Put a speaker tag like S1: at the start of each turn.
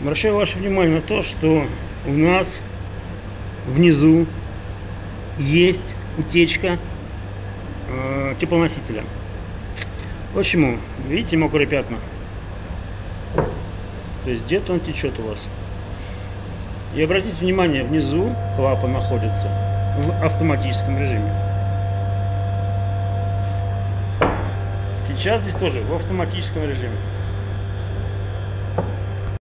S1: Обращаю ваше внимание на то, что у нас внизу есть утечка э, теплоносителя. Почему? Видите мокрые пятна? То есть где-то он течет у вас. И обратите внимание, внизу клапан находится в автоматическом режиме. Сейчас здесь тоже в автоматическом режиме.